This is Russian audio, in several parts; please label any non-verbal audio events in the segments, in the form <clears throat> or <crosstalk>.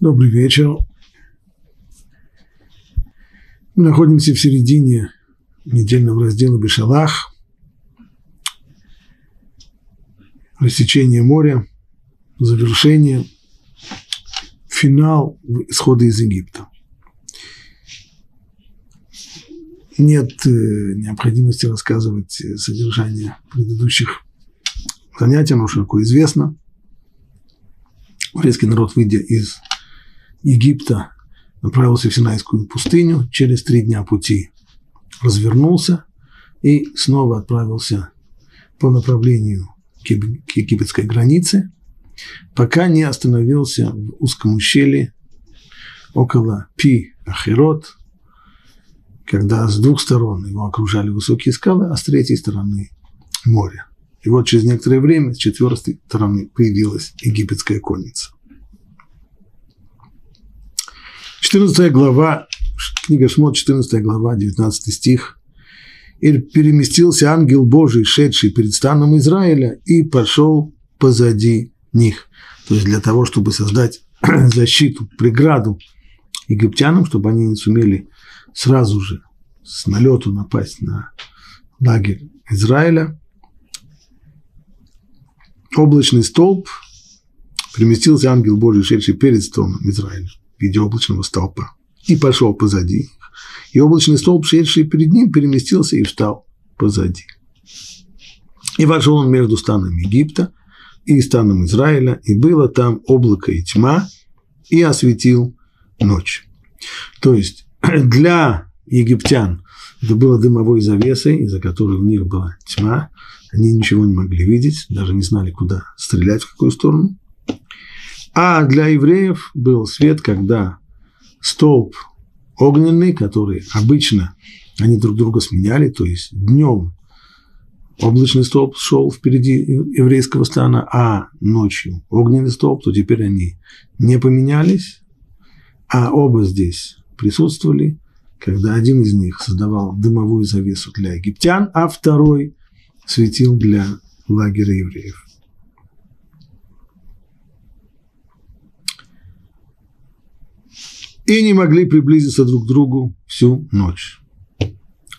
Добрый вечер. Мы находимся в середине недельного раздела Бешалах. Рассечение моря, завершение, финал исхода из Египта. Нет э, необходимости рассказывать содержание предыдущих занятий, оно широко известно. Еврейский народ, выйдя из Египта, направился в Синайскую пустыню, через три дня пути развернулся и снова отправился по направлению к египетской границе, пока не остановился в узком ущелье около Пи-Ахирот, когда с двух сторон его окружали высокие скалы, а с третьей стороны море. И вот через некоторое время с четвертой стороны появилась египетская конница. 14 глава, книга Шмот, 14 глава, 19 стих. «И переместился ангел Божий, шедший перед станом Израиля, и пошел позади них». То есть для того, чтобы создать <clears throat> защиту, преграду египтянам, чтобы они не сумели сразу же с налету напасть на лагерь Израиля. Облачный столб переместился ангел Божий, шедший перед столбом Израиля в виде облачного столпа, и пошел позади их. И облачный столб, шедший перед ним, переместился и встал позади. И вошел он между станом Египта и станом Израиля, и было там облако и тьма, и осветил ночь. То есть <clears throat> для египтян это было дымовой завесой, из-за которой у них была тьма, они ничего не могли видеть, даже не знали, куда стрелять, в какую сторону. А для евреев был свет, когда столб огненный, который обычно они друг друга сменяли, то есть днем облачный столб шел впереди еврейского стана, а ночью огненный столб, то теперь они не поменялись, а оба здесь присутствовали, когда один из них создавал дымовую завесу для египтян, а второй светил для лагеря евреев. И не могли приблизиться друг к другу всю ночь.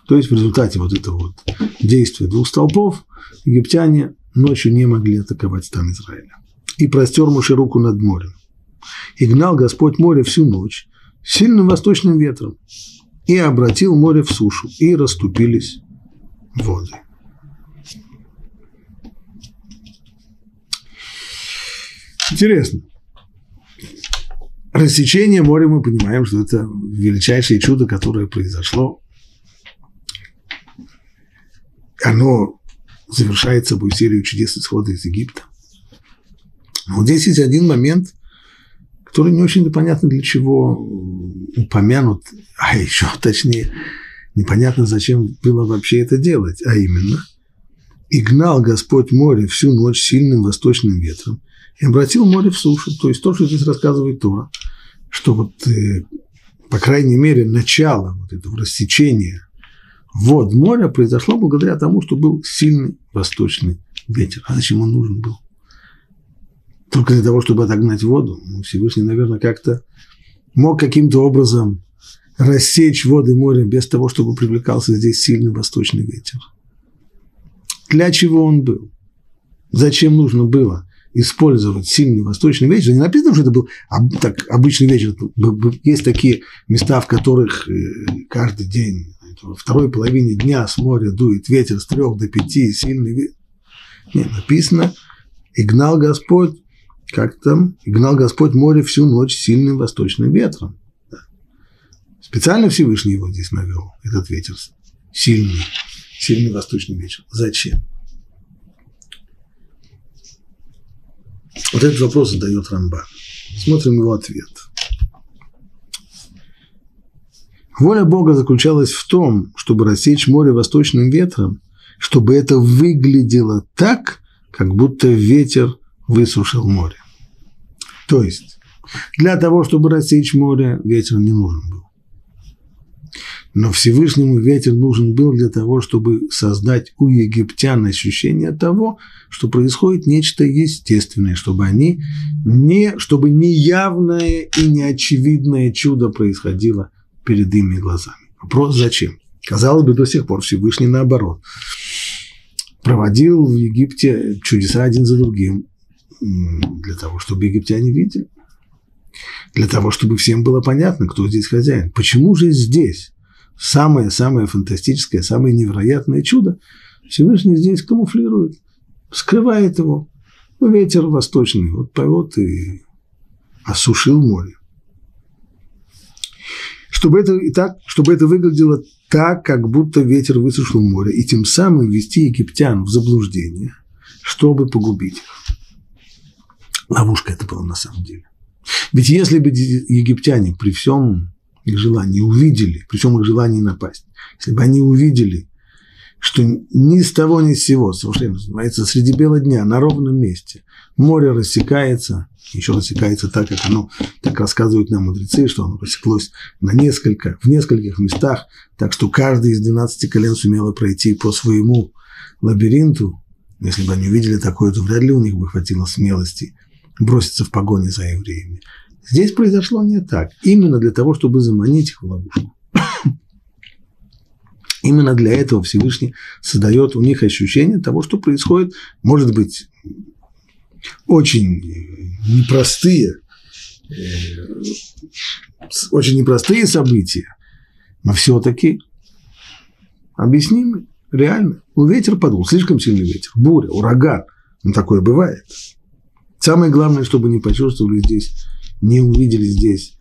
То есть в результате вот этого вот действия двух столпов египтяне ночью не могли атаковать стан Израиля. И простер Муше руку над морем. И гнал Господь море всю ночь сильным восточным ветром, и обратил море в сушу, и расступились воды. Интересно рассечение моря мы понимаем, что это величайшее чудо, которое произошло. Оно завершает собой серию чудес исхода из Египта. Но здесь есть один момент, который не очень понятно для чего упомянут, а еще точнее, непонятно, зачем было вообще это делать, а именно, и гнал Господь море всю ночь сильным восточным ветром, и обратил море в сушу. То есть то, что здесь рассказывает Тора, что вот, э, по крайней мере, начало вот этого рассечения вод моря произошло благодаря тому, что был сильный восточный ветер. А зачем он нужен был? Только для того, чтобы отогнать воду. Ну, Всевышний, наверное, как-то мог каким-то образом рассечь воды моря без того, чтобы привлекался здесь сильный восточный ветер. Для чего он был? Зачем нужно было использовать сильный восточный ветер, не написано, что это был так, обычный ветер. Есть такие места, в которых э, каждый день, во второй половине дня с моря дует ветер с трех до пяти, сильный ветер. Нет, написано, и гнал Господь, как там, и гнал Господь море всю ночь сильным восточным ветром. Специально Всевышний его здесь навел, этот ветер, сильный, сильный восточный ветер. Зачем? Вот этот вопрос задает Рамба. Смотрим его ответ. Воля Бога заключалась в том, чтобы рассечь море восточным ветром, чтобы это выглядело так, как будто ветер высушил море. То есть, для того, чтобы рассечь море, ветер не нужен был. Но Всевышнему ветер нужен был для того, чтобы создать у египтян ощущение того, что происходит нечто естественное, чтобы они не, чтобы неявное и неочевидное чудо происходило перед ими глазами. Вопрос зачем? Казалось бы, до сих пор Всевышний наоборот. Проводил в Египте чудеса один за другим для того, чтобы египтяне видели. Для того, чтобы всем было понятно, кто здесь хозяин. Почему же здесь самое-самое фантастическое, самое невероятное чудо Всевышний здесь камуфлирует, скрывает его. Ветер восточный, вот поет и осушил море. Чтобы это, и так, чтобы это выглядело так, как будто ветер высушил море, и тем самым ввести египтян в заблуждение, чтобы погубить их. Ловушка это была на самом деле. Ведь если бы египтяне при всем их желании увидели, при всем их желании напасть, если бы они увидели, что ни с того ни с сего, совершенно называется, среди бела дня, на ровном месте, море рассекается, еще рассекается так, как оно, так рассказывают нам мудрецы, что оно рассеклось на несколько, в нескольких местах, так что каждый из 12 колен сумело пройти по своему лабиринту. Если бы они увидели такое, то вряд ли у них бы хватило смелости броситься в погоне за евреями. Здесь произошло не так. Именно для того, чтобы заманить их в ловушку. <coughs> Именно для этого Всевышний создает у них ощущение того, что происходит, может быть, очень непростые, э, очень непростые события, но все-таки объяснимы, реально. У ветер подул, слишком сильный ветер, буря, ураган. Ну, такое бывает. Самое главное, чтобы не почувствовали здесь, не увидели здесь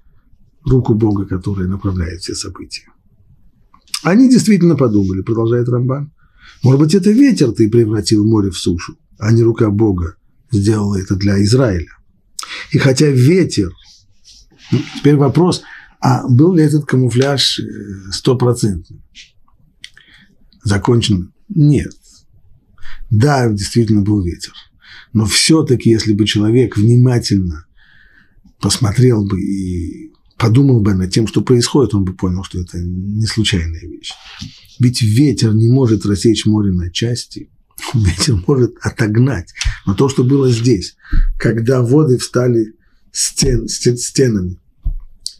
руку Бога, которая направляет все события. Они действительно подумали, продолжает Рамбан. Может быть, это ветер ты превратил море в сушу, а не рука Бога сделала это для Израиля. И хотя ветер, теперь вопрос, а был ли этот камуфляж э, стопроцентным? Закончен? Нет. Да, действительно был ветер. Но все-таки, если бы человек внимательно посмотрел бы и подумал бы над тем, что происходит, он бы понял, что это не случайная вещь. Ведь ветер не может рассечь море на части, <laughs> ветер может отогнать. Но то, что было здесь, когда воды встали стен, стен, стенами,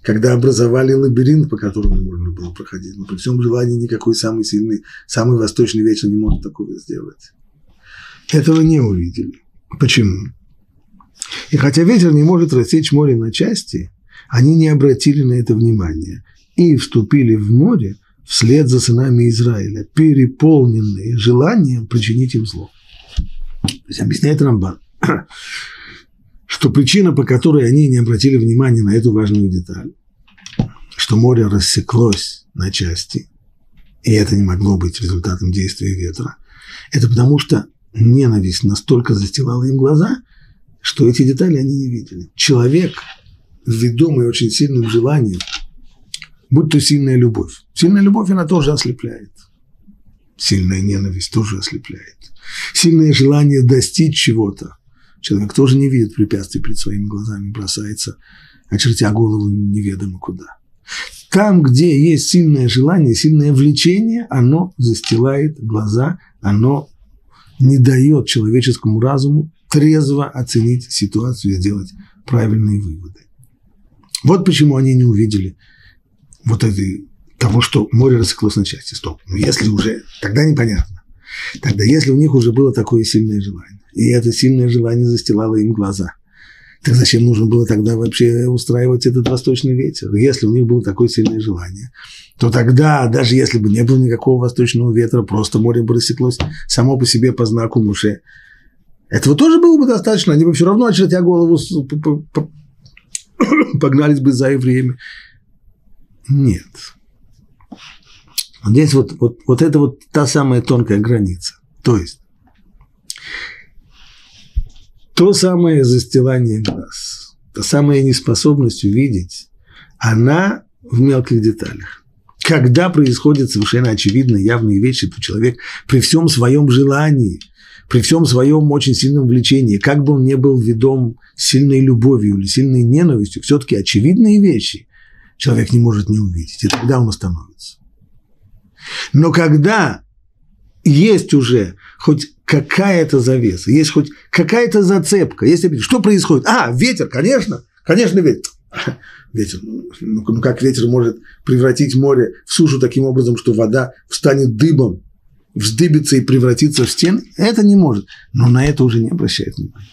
когда образовали лабиринт, по которому можно было проходить, но при всем желании никакой самый сильный, самый восточный ветер не может такого сделать. Этого не увидели. Почему? И хотя ветер не может рассечь море на части, они не обратили на это внимания и вступили в море вслед за сынами Израиля, переполненные желанием причинить им зло. То есть объясняет Рамбан, <clears throat> что причина, по которой они не обратили внимания на эту важную деталь, что море рассеклось на части, и это не могло быть результатом действия ветра, это потому что ненависть настолько застилала им глаза, что эти детали они не видели. Человек, ведомый очень сильным желанием, будь то сильная любовь. Сильная любовь, она тоже ослепляет. Сильная ненависть тоже ослепляет. Сильное желание достичь чего-то. Человек тоже не видит препятствий перед своими глазами, бросается, очертя голову неведомо куда. Там, где есть сильное желание, сильное влечение, оно застилает глаза, оно не дает человеческому разуму трезво оценить ситуацию и сделать правильные выводы. Вот почему они не увидели вот этой, того, что море рассеклось на части. Стоп. Но если уже, тогда непонятно. Тогда если у них уже было такое сильное желание, и это сильное желание застилало им глаза, так зачем нужно было тогда вообще устраивать этот восточный ветер? Если у них было такое сильное желание, то тогда, даже если бы не было никакого восточного ветра, просто море бы рассеклось само по себе по знаку Муше. Этого тоже было бы достаточно, они бы все равно, очертя голову, <coughs> погнались бы за евреями. Нет. Здесь вот, вот, вот это вот та самая тонкая граница. То есть, то самое застилание глаз, та самая неспособность увидеть, она в мелких деталях когда происходят совершенно очевидные, явные вещи, то человек при всем своем желании, при всем своем очень сильном влечении, как бы он ни был ведом сильной любовью или сильной ненавистью, все-таки очевидные вещи человек не может не увидеть, и тогда он остановится. Но когда есть уже хоть какая-то завеса, есть хоть какая-то зацепка, если что происходит? А, ветер, конечно, конечно, <sniffs> ветер. Ветер. Ну как ветер может превратить море в сушу таким образом, что вода встанет дыбом, вздыбится и превратится в стены? Это не может. Но на это уже не обращает внимания.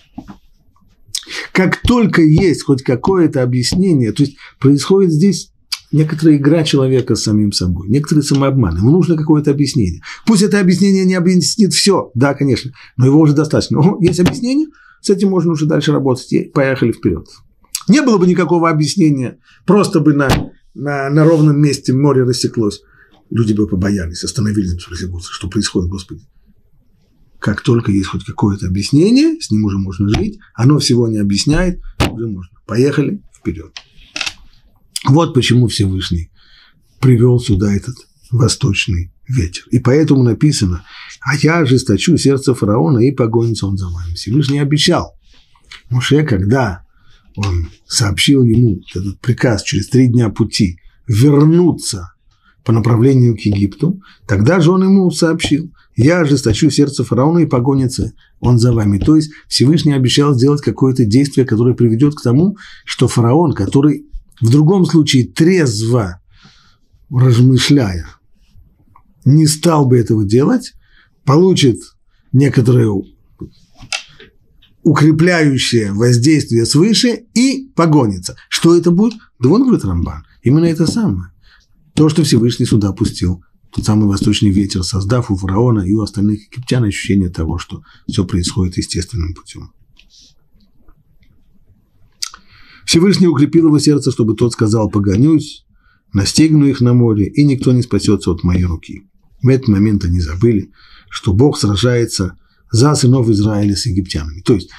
Как только есть хоть какое-то объяснение, то есть происходит здесь некоторая игра человека с самим собой, некоторые самообман. Ему нужно какое-то объяснение. Пусть это объяснение не объяснит все, да, конечно, но его уже достаточно. О, есть объяснение, с этим можно уже дальше работать. И поехали вперед. Не было бы никакого объяснения, просто бы на, на, на ровном месте море рассеклось. Люди бы побоялись, остановились бы, спросили, что происходит, Господи. Как только есть хоть какое-то объяснение, с ним уже можно жить, оно всего не объясняет, уже можно. Поехали вперед. Вот почему Всевышний привел сюда этот восточный ветер. И поэтому написано, а я ожесточу сердце фараона и погонится он за вами. Всевышний обещал. Муше, когда он сообщил ему этот приказ через три дня пути вернуться по направлению к Египту, тогда же он ему сообщил, я ожесточу сердце фараона и погонится он за вами. То есть Всевышний обещал сделать какое-то действие, которое приведет к тому, что фараон, который в другом случае трезво размышляя, не стал бы этого делать, получит некоторое укрепляющее воздействие свыше и погонится. Что это будет? Да вон говорит Рамбан. Именно это самое. То, что Всевышний сюда пустил, тот самый восточный ветер, создав у фараона и у остальных египтян ощущение того, что все происходит естественным путем. Всевышний укрепил его сердце, чтобы тот сказал «погонюсь, настигну их на море, и никто не спасется от моей руки». В этот момент они забыли, что Бог сражается за сынов Израиля с египтянами. То есть,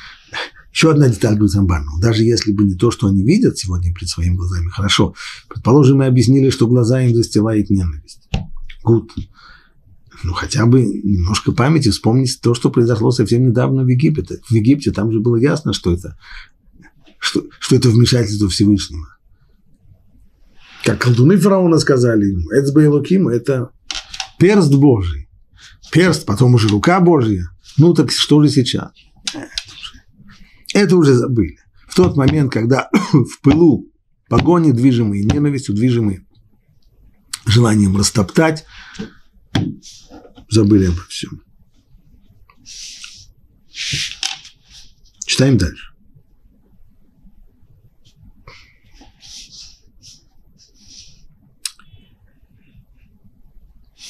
еще одна деталь Рамбану. Даже если бы не то, что они видят сегодня перед своими глазами, хорошо. Предположим, мы объяснили, что глаза им застилает ненависть. Гуд. Ну, хотя бы немножко памяти вспомнить то, что произошло совсем недавно в Египте. В Египте там же было ясно, что это что, что это вмешательство Всевышнего. Как колдуны фараона сказали ему, Эцбейлоким – это перст Божий. Перст, потом уже рука Божья. Ну так что же сейчас? Это уже забыли. В тот момент, когда <coughs> в пылу погони, движимые ненавистью, движимые желанием растоптать, забыли обо всем. Читаем дальше.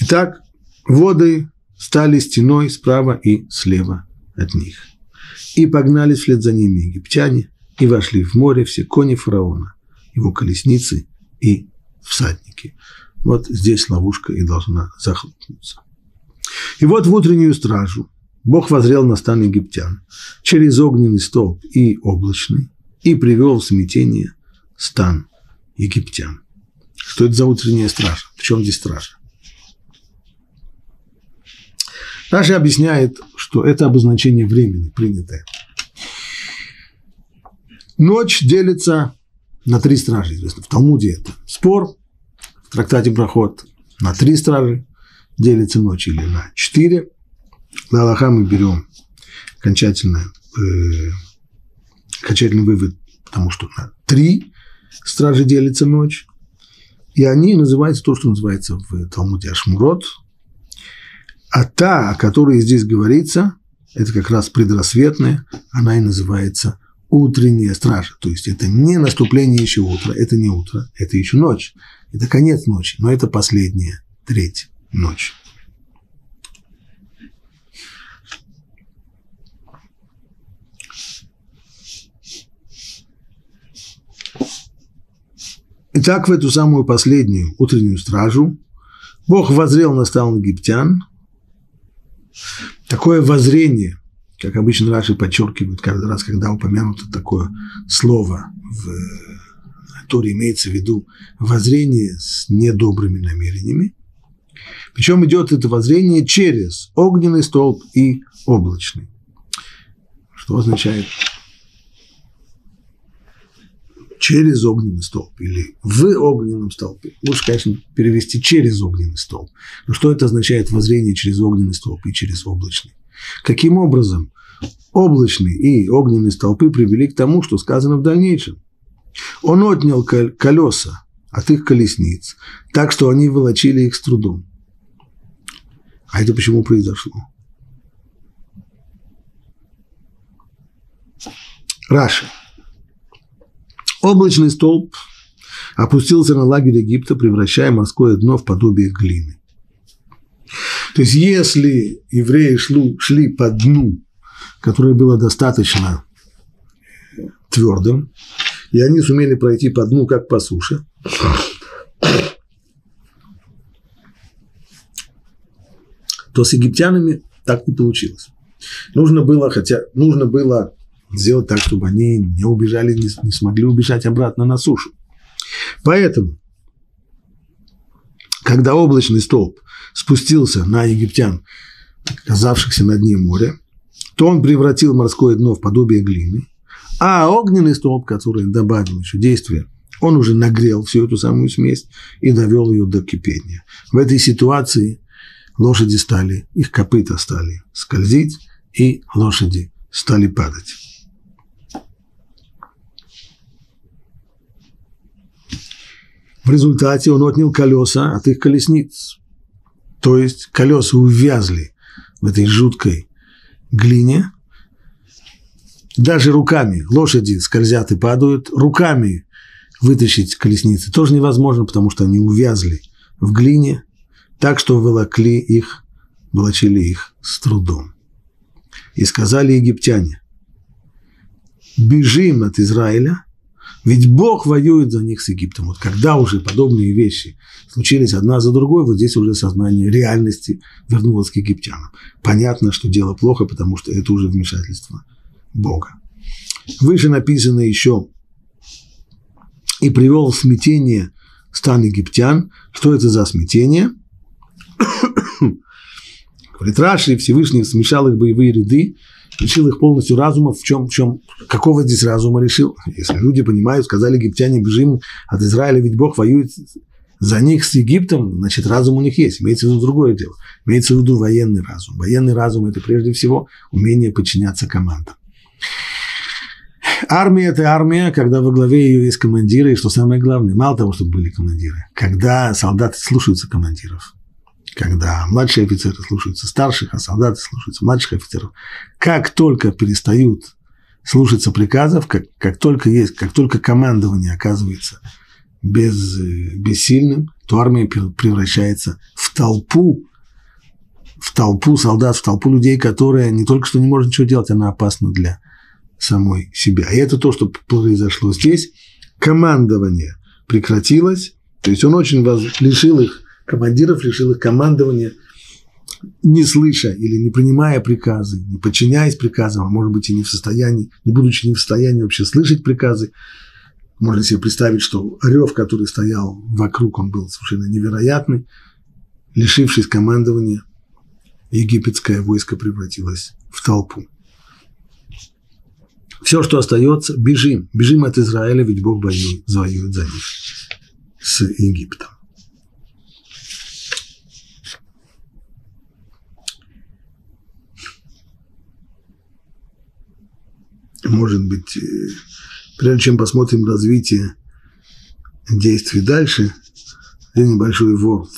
Итак, воды стали стеной справа и слева от них. И погнали вслед за ними египтяне, и вошли в море все кони фараона, его колесницы и всадники. Вот здесь ловушка и должна захлопнуться. И вот в утреннюю стражу Бог возрел на стан египтян через огненный столб и облачный, и привел в смятение стан египтян. Что это за утренняя стража? Чем здесь стража? Раши объясняет, что это обозначение времени принятое. Ночь делится на три стражи, известно. В Талмуде это спор, в трактате Проход на три стражи делится ночь или на четыре. На Аллаха мы берем окончательно, э, окончательный вывод, потому что на три стражи делится ночь. И они называются то, что называется в Талмуде Ашмурот, а та, о которой здесь говорится, это как раз предрассветная, она и называется утренняя стража. То есть это не наступление еще утра, это не утро, это еще ночь. Это конец ночи, но это последняя, треть ночь. Итак, в эту самую последнюю утреннюю стражу Бог возрел на стан египтян – Такое воззрение, как обычно Раши подчеркивают каждый раз, когда упомянуто такое слово в Торе, имеется в виду воззрение с недобрыми намерениями. Причем идет это воззрение через огненный столб и облачный. Что означает через огненный столб или в огненном столбе. Лучше, конечно, перевести через огненный столб. Но что это означает воззрение через огненный столб и через облачный? Каким образом облачный и огненные столпы привели к тому, что сказано в дальнейшем? Он отнял колеса от их колесниц, так что они волочили их с трудом. А это почему произошло? Раша. Облачный столб опустился на лагерь Египта, превращая морское дно в подобие глины. То есть, если евреи шли, шли по дну, которое было достаточно твердым, и они сумели пройти по дну, как по суше, то с египтянами так не получилось. Нужно было, хотя нужно было сделать так, чтобы они не убежали, не, не смогли убежать обратно на сушу. Поэтому, когда облачный столб спустился на египтян, оказавшихся на дне моря, то он превратил морское дно в подобие глины, а огненный столб, который добавил еще действие, он уже нагрел всю эту самую смесь и довел ее до кипения. В этой ситуации лошади стали, их копыта стали скользить, и лошади стали падать. В результате он отнял колеса от их колесниц. То есть колеса увязли в этой жуткой глине. Даже руками лошади скользят и падают. Руками вытащить колесницы тоже невозможно, потому что они увязли в глине, так что волокли их, волочили их с трудом. И сказали египтяне, бежим от Израиля – ведь Бог воюет за них с Египтом. Вот когда уже подобные вещи случились одна за другой, вот здесь уже сознание реальности вернулось к египтянам. Понятно, что дело плохо, потому что это уже вмешательство Бога. Выше написано еще «И привел в смятение стан египтян». Что это за смятение? <coughs> Говорит, Раши Всевышний смешал их боевые ряды, лишил их полностью разума. В чем, в чем, какого здесь разума решил? Если люди понимают, сказали египтяне, бежим от Израиля, ведь Бог воюет за них с Египтом, значит, разум у них есть. Имеется в виду другое дело. Имеется в виду военный разум. Военный разум – это прежде всего умение подчиняться командам. Армия – это армия, когда во главе ее есть командиры, и что самое главное, мало того, чтобы были командиры, когда солдаты слушаются командиров – когда младшие офицеры слушаются старших, а солдаты слушаются младших офицеров, как только перестают слушаться приказов, как, как, только, есть, как только командование оказывается без, бессильным, то армия превращается в толпу, в толпу солдат, в толпу людей, которые не только что не может ничего делать, она опасна для самой себя. И это то, что произошло здесь. Командование прекратилось, то есть он очень лишил их командиров, их командования, не слыша или не принимая приказы, не подчиняясь приказам, а может быть и не в состоянии, не будучи не в состоянии вообще слышать приказы. Можно себе представить, что рев, который стоял вокруг, он был совершенно невероятный. Лишившись командования, египетское войско превратилось в толпу. Все, что остается, бежим. Бежим от Израиля, ведь Бог воюет за них с Египтом. Может быть, э, прежде чем посмотрим развитие действий дальше, небольшой ворд.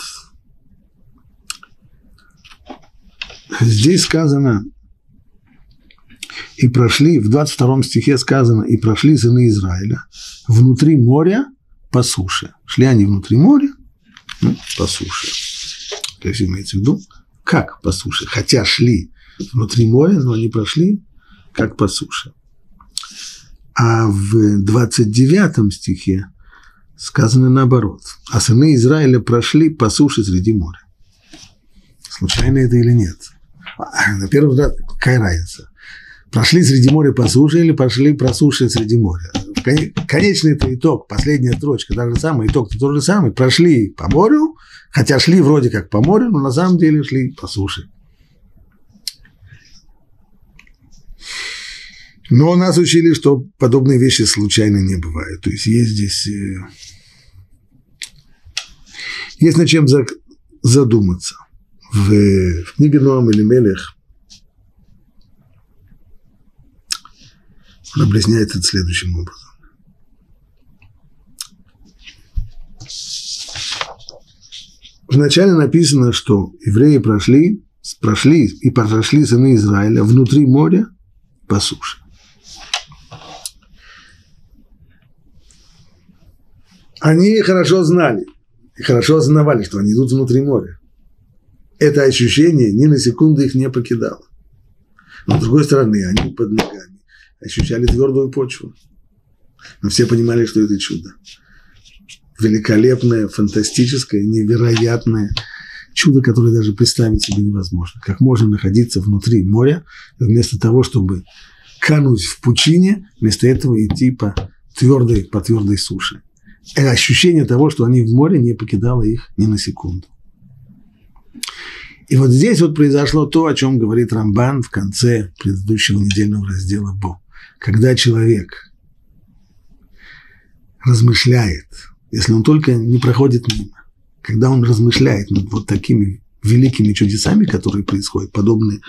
Здесь сказано, и прошли, в 22 стихе сказано, и прошли сыны Израиля внутри моря по суше. Шли они внутри моря, ну, по суше. То есть имеется в виду, как по суше. Хотя шли внутри моря, но они прошли как по суше. А в 29 стихе сказано наоборот. А сыны Израиля прошли по суше среди моря. Случайно это или нет? А, на первый взгляд, какая разница? Прошли среди моря по суше или прошли по суше среди моря? Конечный это итог, последняя строчка, даже самый итог-то тот же самый. Прошли по морю, хотя шли вроде как по морю, но на самом деле шли по суше. Но нас учили, что подобные вещи случайно не бывают. То есть есть здесь... Э, есть над чем задуматься. В, в книге Ноам или Мелех он объясняет это следующим образом. Вначале написано, что евреи прошли, прошли и прошли сыны Израиля внутри моря по суше. Они хорошо знали и хорошо осознавали, что они идут внутри моря. Это ощущение ни на секунду их не покидало. Но с другой стороны, они под ногами ощущали твердую почву. Но все понимали, что это чудо великолепное, фантастическое, невероятное чудо, которое даже представить себе невозможно. Как можно находиться внутри моря, вместо того, чтобы кануть в пучине, вместо этого идти по твердой, по твердой суше. И ощущение того, что они в море, не покидало их ни на секунду. И вот здесь вот произошло то, о чем говорит Рамбан в конце предыдущего недельного раздела Бо. Когда человек размышляет если он только не проходит мимо. Когда он размышляет над вот такими великими чудесами, которые происходят, подобные,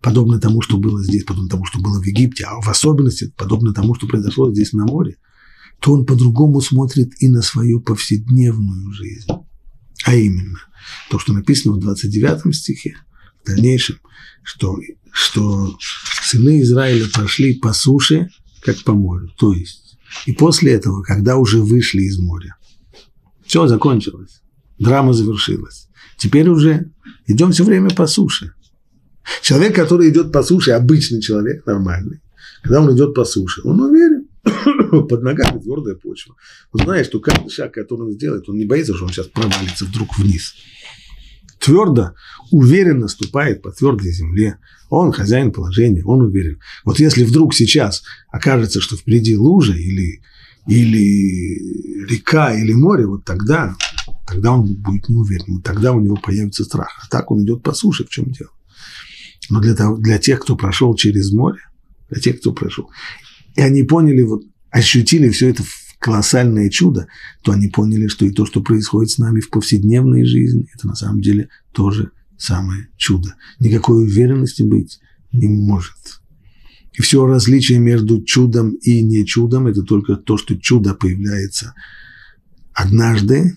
подобно тому, что было здесь, подобно тому, что было в Египте, а в особенности подобно тому, что произошло здесь на море, то он по-другому смотрит и на свою повседневную жизнь. А именно, то, что написано в 29 стихе, в дальнейшем, что, что сыны Израиля прошли по суше, как по морю. То есть, и после этого, когда уже вышли из моря, все закончилось. Драма завершилась. Теперь уже идем все время по суше. Человек, который идет по суше, обычный человек, нормальный, когда он идет по суше, он уверен, <laughs> под ногами твердая почва. Он знает, что каждый шаг, который он сделает, он не боится, что он сейчас провалится вдруг вниз. Твердо, уверенно ступает по твердой земле. Он хозяин положения, он уверен. Вот если вдруг сейчас окажется, что впереди лужа или или река, или море, вот тогда, тогда он будет неуверен, вот тогда у него появится страх. А так он идет по суше, в чем дело. Но для, того, для тех, кто прошел через море, для тех, кто прошел, и они поняли, вот, ощутили все это колоссальное чудо, то они поняли, что и то, что происходит с нами в повседневной жизни, это на самом деле тоже самое чудо. Никакой уверенности быть не может. И все различие между чудом и не чудом – это только то, что чудо появляется однажды,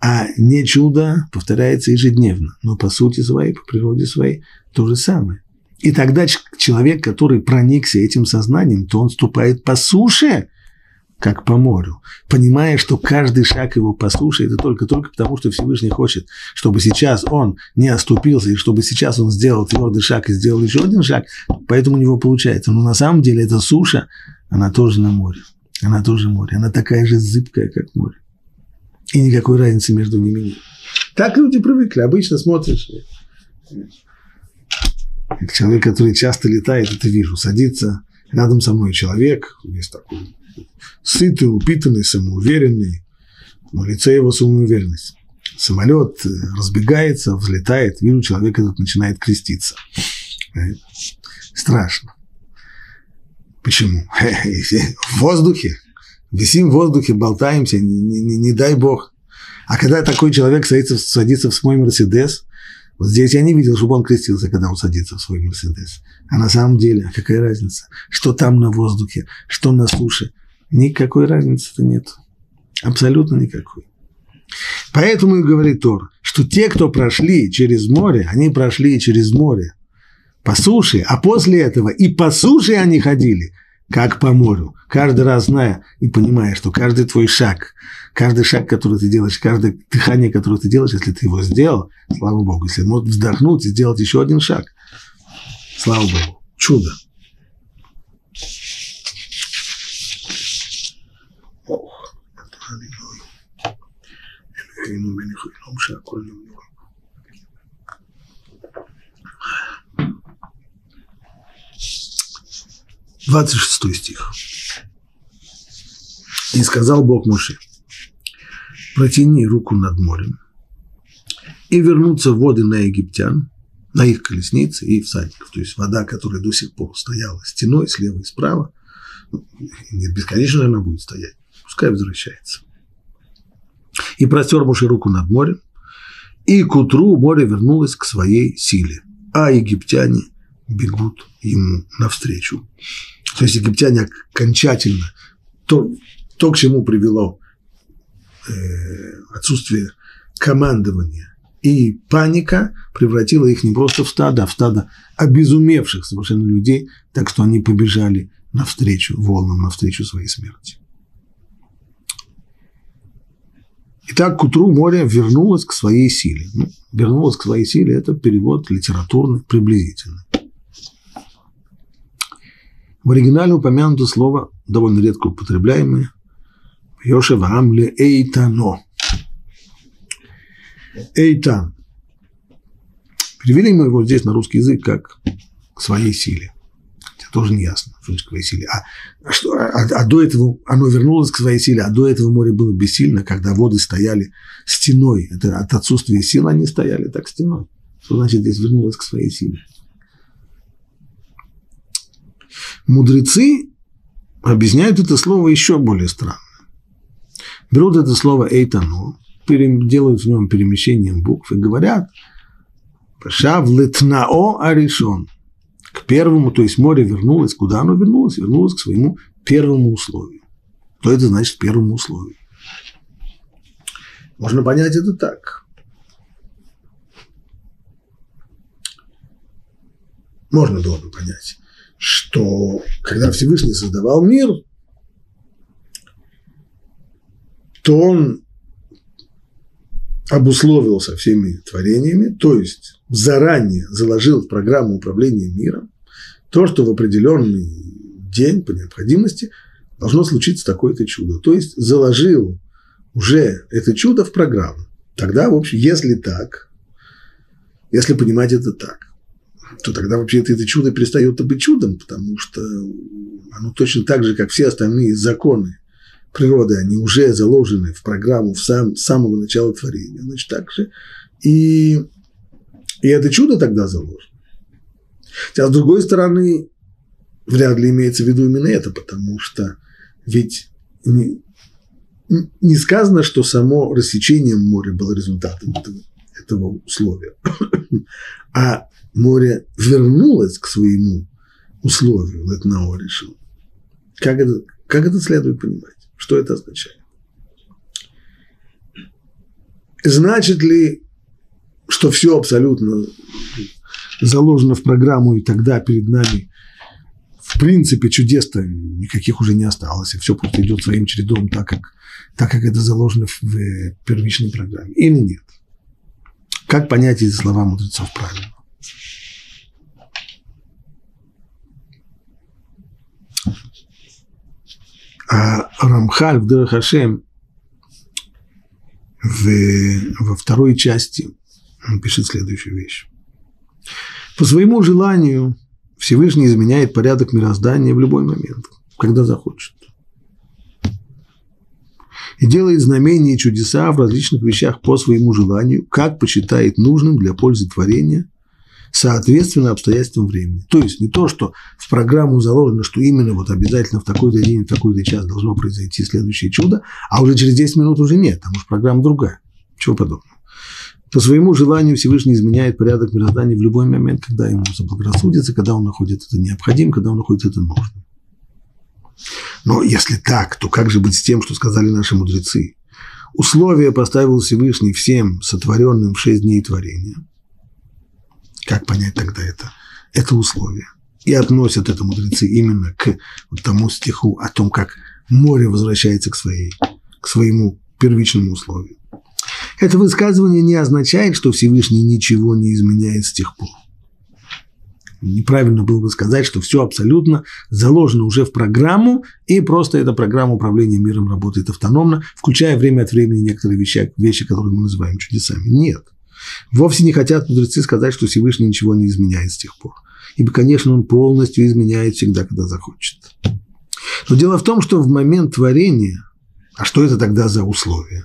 а не чудо повторяется ежедневно. Но по сути своей, по природе своей, то же самое. И тогда человек, который проникся этим сознанием, то он ступает по суше, как по морю, понимая, что каждый шаг его по суше – это только-только потому, что Всевышний хочет, чтобы сейчас он не оступился, и чтобы сейчас он сделал твердый шаг и сделал еще один шаг, поэтому у него получается. Но на самом деле эта суша, она тоже на море. Она тоже море. Она такая же зыбкая, как море. И никакой разницы между ними нет. Так люди привыкли. Обычно смотришь, как человек, который часто летает, это вижу, садится рядом со мной человек, весь такой сытый, упитанный, самоуверенный, на лице его самоуверенность. Самолет э, разбегается, взлетает, вижу, человек этот начинает креститься. Э, страшно. Почему? <laughs> В воздухе. Висим в воздухе, болтаемся, не, не, не дай бог. А когда такой человек садится, садится в свой Мерседес, вот здесь я не видел, чтобы он крестился, когда он садится в свой Мерседес. А на самом деле, какая разница? Что там на воздухе, что на суше – Никакой разницы-то нет. Абсолютно никакой. Поэтому и говорит Тор, что те, кто прошли через море, они прошли через море по суше, а после этого и по суше они ходили, как по морю, каждый раз зная и понимая, что каждый твой шаг, каждый шаг, который ты делаешь, каждое дыхание, которое ты делаешь, если ты его сделал, слава Богу, если он вздохнуть и сделать еще один шаг, слава Богу, чудо. ох, 26 стих. «И сказал Бог Моше, протяни руку над морем, и вернутся воды на египтян, на их колесницы и всадников. То есть вода, которая до сих пор стояла стеной слева и справа, ну, бесконечно она будет стоять, пускай возвращается. И простер Моше руку над морем, и к утру море вернулось к своей силе, а египтяне бегут ему навстречу. То есть египтяне окончательно, то, то к чему привело э, отсутствие командования и паника превратила их не просто в стадо, а в стадо обезумевших совершенно людей, так что они побежали навстречу волнам, навстречу своей смерти. Итак, к утру море вернулось к своей силе. Ну, вернулось к своей силе – это перевод литературный, приблизительный. В оригинале упомянуто слово, довольно редко употребляемое, Йошев Амле Эйтано. Эйтан. Перевели мы его здесь на русский язык как к своей силе. Это тоже не ясно, что к своей силе. А, а, что, а, а до этого оно вернулось к своей силе, а до этого море было бессильно, когда воды стояли стеной. Это от отсутствия сил они стояли так стеной. Что значит здесь вернулось к своей силе? Мудрецы объясняют это слово еще более странно. Берут это слово «эйтано», делают в нем перемещением букв и говорят «Шав летнао аришон» к первому, то есть море вернулось, куда оно вернулось? Вернулось к своему первому условию. Что это значит первому условию? Можно понять это так. Можно было бы понять, что когда Всевышний создавал мир, то он обусловил всеми творениями, то есть заранее заложил в программу управления миром то, что в определенный день по необходимости должно случиться такое-то чудо. То есть заложил уже это чудо в программу. Тогда, в общем, если так, если понимать это так, то тогда вообще это, это чудо перестает быть чудом, потому что оно точно так же, как все остальные законы природы, они уже заложены в программу в сам, с самого начала творения. Значит, так же и, и это чудо тогда заложено. А с другой стороны, вряд ли имеется в виду именно это, потому что ведь не, не сказано, что само рассечение моря было результатом этого, этого условия, <coughs> а море вернулось к своему условию, Летнао решил. Как это, как это следует понимать? Что это означает? Значит ли, что все абсолютно заложено в программу, и тогда перед нами в принципе чудес-то никаких уже не осталось, и все просто идет своим чередом, так как, так как это заложено в первичной программе, или нет? Как понять эти слова мудрецов правильно? А Рамхаль в Дерахашем во второй части он пишет следующую вещь. По своему желанию Всевышний изменяет порядок мироздания в любой момент, когда захочет. И делает знамения и чудеса в различных вещах по своему желанию, как посчитает нужным для пользы творения соответственно обстоятельствам времени. То есть не то, что в программу заложено, что именно вот обязательно в такой-то день, в такой-то час должно произойти следующее чудо, а уже через 10 минут уже нет, потому что программа другая. Чего подобного. По своему желанию Всевышний изменяет порядок мироздания в любой момент, когда ему заблагорассудится, когда он находит это необходимым, когда он находит это нужным. Но если так, то как же быть с тем, что сказали наши мудрецы? Условия поставил Всевышний всем сотворенным в шесть дней творения – как понять тогда это? Это условие. И относят это мудрецы именно к тому стиху о том, как море возвращается к, своей, к своему первичному условию. Это высказывание не означает, что Всевышний ничего не изменяет с тех пор. Неправильно было бы сказать, что все абсолютно заложено уже в программу, и просто эта программа управления миром работает автономно, включая время от времени некоторые вещи, вещи которые мы называем чудесами. Нет. Вовсе не хотят мудрецы сказать, что Всевышний ничего не изменяет с тех пор. Ибо, конечно, он полностью изменяет всегда, когда захочет. Но дело в том, что в момент творения, а что это тогда за условия?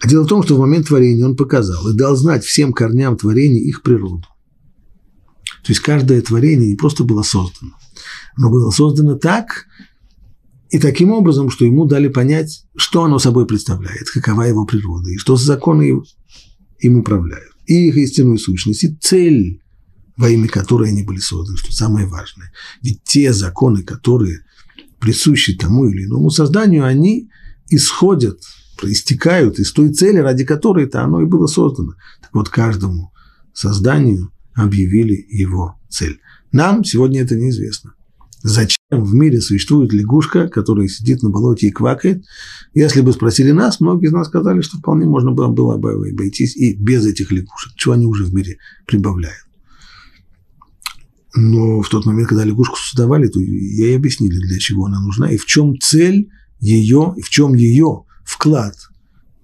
А дело в том, что в момент творения он показал и дал знать всем корням творения их природу. То есть каждое творение не просто было создано, оно было создано так и таким образом, что ему дали понять, что оно собой представляет, какова его природа, и что за законы им управляют, и их истинную сущность, и цель, во имя которой они были созданы, что самое важное. Ведь те законы, которые присущи тому или иному созданию, они исходят проистекают из той цели, ради которой это оно и было создано. Так вот, каждому созданию объявили его цель. Нам сегодня это неизвестно. Зачем в мире существует лягушка, которая сидит на болоте и квакает? Если бы спросили нас, многие из нас сказали, что вполне можно было, бы обойтись и без этих лягушек. Чего они уже в мире прибавляют? Но в тот момент, когда лягушку создавали, то ей объяснили, для чего она нужна и в чем цель ее, и в чем ее вклад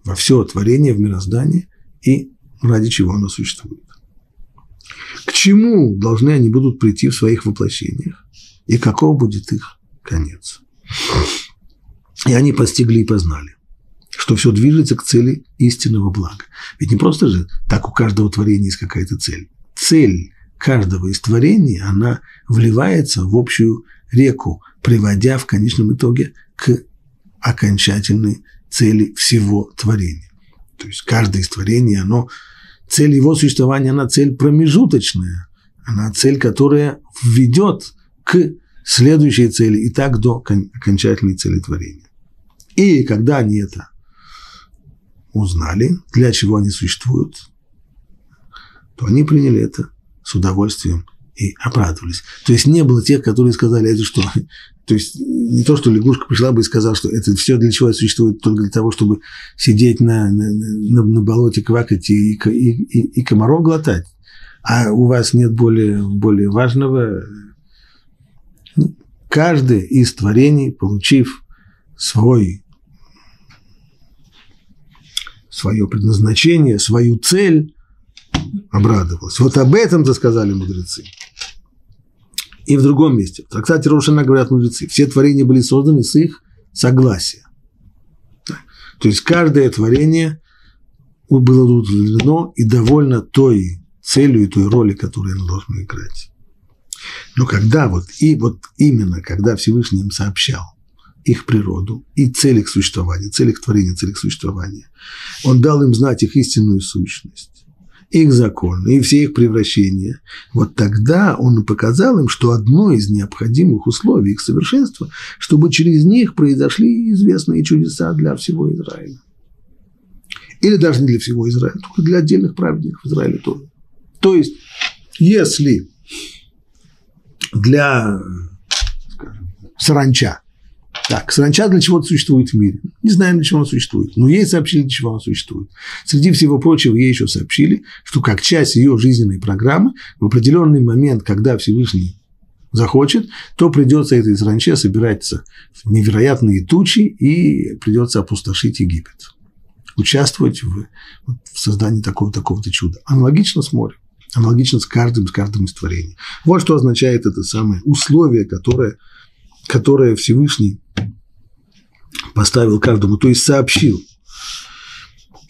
во все творение, в мироздание и ради чего оно существует. К чему должны они будут прийти в своих воплощениях и каков будет их конец. И они постигли и познали, что все движется к цели истинного блага. Ведь не просто же так у каждого творения есть какая-то цель. Цель каждого из творений, она вливается в общую реку, приводя в конечном итоге к окончательной цели всего творения. То есть каждое из творений, оно, цель его существования, она цель промежуточная, она цель, которая ведет к следующей цели и так до окончательной цели творения. И когда они это узнали, для чего они существуют, то они приняли это с удовольствием и обрадовались. То есть не было тех, которые сказали, это что, <laughs> то есть не то, что лягушка пришла бы и сказала, что это все для чего существует, только для того, чтобы сидеть на, на, на, на болоте, квакать и, и, и, и комаров глотать. А у вас нет более, более важного. Каждый из творений, получив свой, свое предназначение, свою цель, обрадовалась. Вот об этом-то сказали мудрецы. И в другом месте. В трактате Рошана говорят мудрецы. Все творения были созданы с их согласия. То есть каждое творение было удовлетворено и довольно той целью и той роли, которую оно должно играть. Но когда вот, и вот именно когда Всевышний им сообщал их природу и цель их существования, цель их творения, цель их существования, он дал им знать их истинную сущность их законы и все их превращения, вот тогда он показал им, что одно из необходимых условий их совершенства, чтобы через них произошли известные чудеса для всего Израиля. Или даже не для всего Израиля, только для отдельных праведников Израиля тоже. То есть, если для саранча так, саранча для чего-то существует в мире. Не знаем, для чего она существует. Но ей сообщили, для чего она существует. Среди всего прочего, ей еще сообщили, что как часть ее жизненной программы, в определенный момент, когда Всевышний захочет, то придется этой саранче собираться в невероятные тучи и придется опустошить Египет. Участвовать в, в создании такого, такого-то чуда. Аналогично с морем. Аналогично с каждым, с каждым из творений. Вот что означает это самое условие, которое, которое Всевышний поставил каждому, то есть сообщил,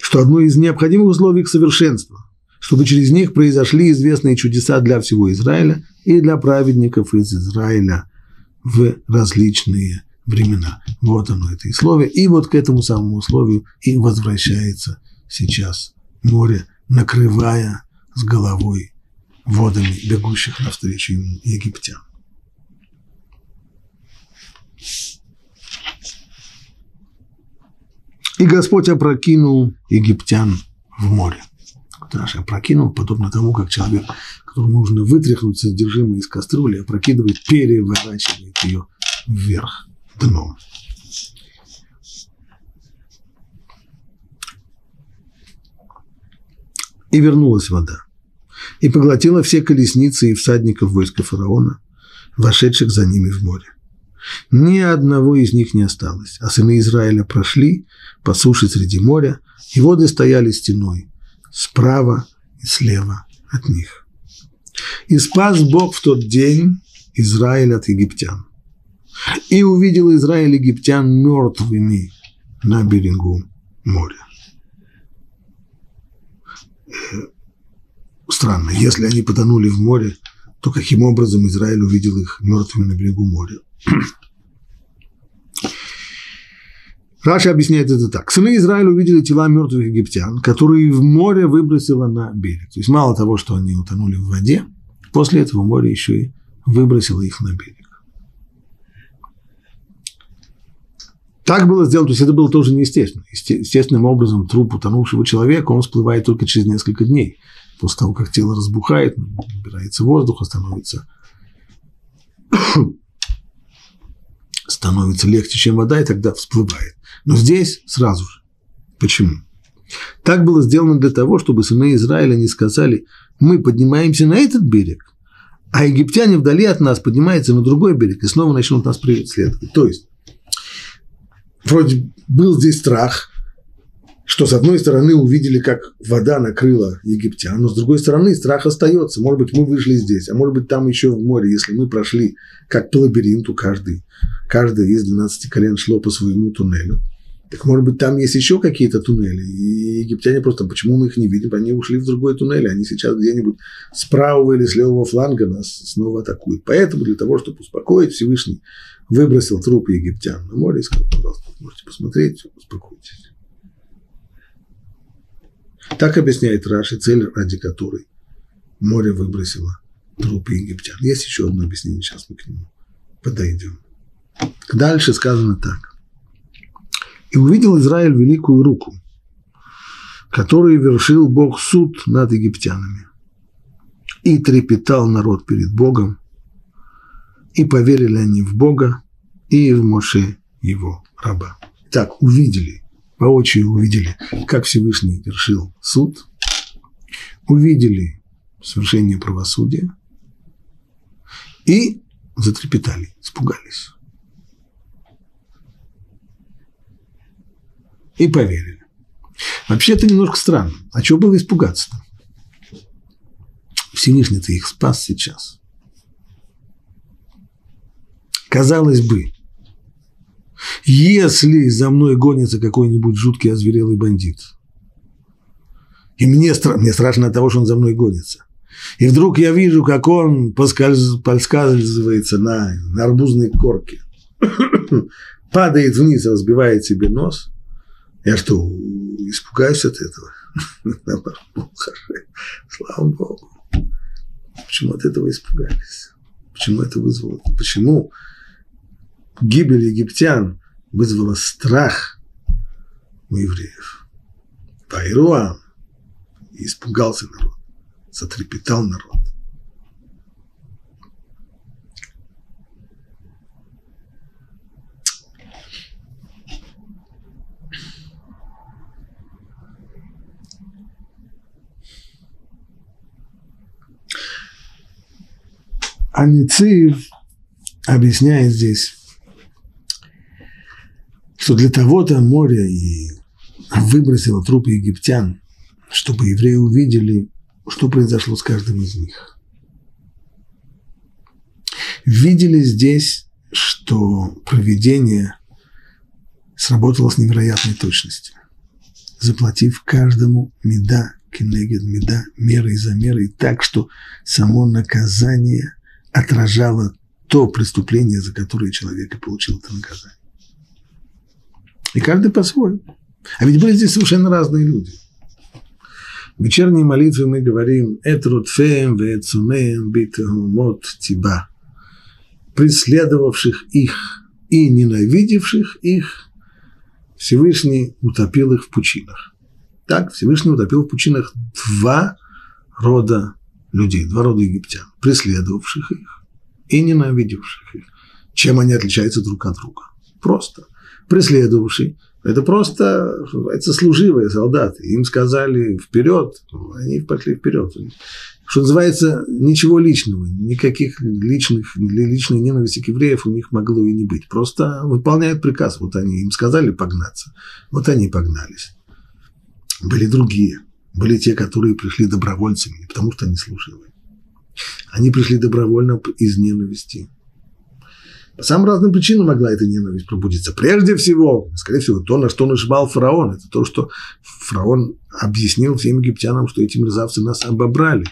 что одно из необходимых условий к совершенству, чтобы через них произошли известные чудеса для всего Израиля и для праведников из Израиля в различные времена. Вот оно, это условие. И вот к этому самому условию и возвращается сейчас море, накрывая с головой водами бегущих навстречу ему египтян. И Господь опрокинул египтян в море. Даже опрокинул, подобно тому, как человек, которому нужно вытряхнуть содержимое из кастрюли, опрокидывает, переворачивает ее вверх дном. И вернулась вода, и поглотила все колесницы и всадников войска фараона, вошедших за ними в море. Ни одного из них не осталось, а сыны Израиля прошли по суше среди моря, и воды стояли стеной справа и слева от них. И спас Бог в тот день Израиль от египтян. И увидел Израиль египтян мертвыми на берегу моря. Странно, если они потонули в море, то каким образом Израиль увидел их мертвыми на берегу моря? <clears throat> Раша объясняет это так. Сыны Израиля увидели тела мертвых египтян, которые в море выбросило на берег. То есть мало того, что они утонули в воде, после этого море еще и выбросило их на берег. Так было сделано, то есть это было тоже неестественно. Естественным образом труп утонувшего человека, он всплывает только через несколько дней. После того, как тело разбухает, набирается воздух, становится, <coughs> становится легче, чем вода, и тогда всплывает. Но здесь сразу же. Почему? Так было сделано для того, чтобы сыны Израиля не сказали, мы поднимаемся на этот берег, а египтяне вдали от нас поднимаются на другой берег и снова начнут нас преследовать. То есть, вроде был здесь страх, что с одной стороны увидели, как вода накрыла египтян, но с другой стороны страх остается. Может быть, мы вышли здесь, а может быть, там еще в море, если мы прошли как по лабиринту каждый, каждый из 12 колен шло по своему туннелю. Так может быть, там есть еще какие-то туннели, и египтяне просто, почему мы их не видим, они ушли в другой туннель, они сейчас где-нибудь с правого или с левого фланга нас снова атакуют. Поэтому для того, чтобы успокоить, Всевышний выбросил трупы египтян на море и сказал, пожалуйста, можете посмотреть, успокойтесь. Так объясняет Раши цель, ради которой море выбросило трупы египтян. Есть еще одно объяснение, сейчас мы к нему подойдем. Дальше сказано так. И увидел Израиль великую руку, которую вершил Бог суд над египтянами. И трепетал народ перед Богом, и поверили они в Бога и в Моше его раба. Так, увидели, воочию увидели, как Всевышний вершил суд, увидели совершение правосудия и затрепетали, испугались. и поверили. Вообще это немножко странно. А чего было испугаться-то? Всевышний-то их спас сейчас. Казалось бы, если за мной гонится какой-нибудь жуткий озверелый бандит, и мне, мне страшно от того, что он за мной гонится, и вдруг я вижу, как он поскольз, поскальзывается на, на арбузной корке, <coughs> падает вниз, разбивает себе нос, я что, испугаюсь от этого? <laughs> Слава Богу. Почему от этого испугались? Почему это вызвало? Почему гибель египтян вызвала страх у евреев? Пайруам. И испугался народ. Затрепетал народ. А Ницив объясняет здесь, что для того-то море и выбросило трупы египтян, чтобы евреи увидели, что произошло с каждым из них. Видели здесь, что проведение сработало с невероятной точностью, заплатив каждому меда, кенегет меда, мерой за мерой, так что само наказание – отражало то преступление, за которое человек и получил это наказание. И каждый по-своему. А ведь были здесь совершенно разные люди. В вечерней молитве мы говорим «Этрутфеем вецунеем битгумот тиба» преследовавших их и ненавидевших их, Всевышний утопил их в пучинах. Так, Всевышний утопил в пучинах два рода людей, два рода египтян, преследовавших их и ненавидевших их. Чем они отличаются друг от друга? Просто. Преследовавший – это просто это служивые солдаты. Им сказали вперед, они пошли вперед. Что называется, ничего личного, никаких личных, личной ненависти к евреев у них могло и не быть. Просто выполняют приказ. Вот они им сказали погнаться, вот они погнались. Были другие – были те, которые пришли добровольцами, потому что они служили. Они пришли добровольно из ненависти. По самым разным причинам могла эта ненависть пробудиться. Прежде всего, скорее всего, то, на что нажимал фараон, это то, что фараон объяснил всем египтянам, что эти мерзавцы нас обобрали.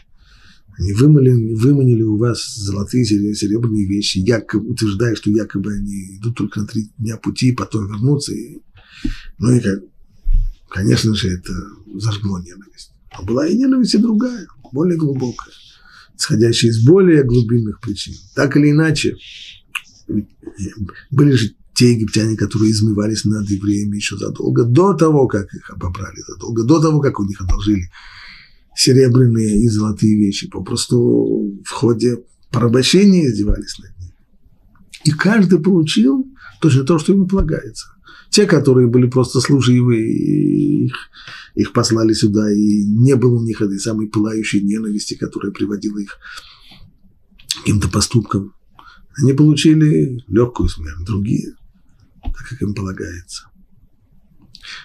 Они выманили, выманили у вас золотые, серебряные вещи, якобы, утверждая, что якобы они идут только на три дня пути, потом вернутся. И, ну и, конечно же, это зажгло ненависть. А была и ненависть и другая, более глубокая, исходящая из более глубинных причин. Так или иначе, были же те египтяне, которые измывались над евреями еще задолго до того, как их обобрали, задолго до того, как у них одолжили серебряные и золотые вещи. Попросту в ходе порабощения издевались над ними. И каждый получил точно то, что ему полагается. Те, которые были просто служивые, их, их послали сюда, и не было у них этой самой пылающей ненависти, которая приводила их к каким-то поступкам. Они получили легкую смерть, другие, так как им полагается.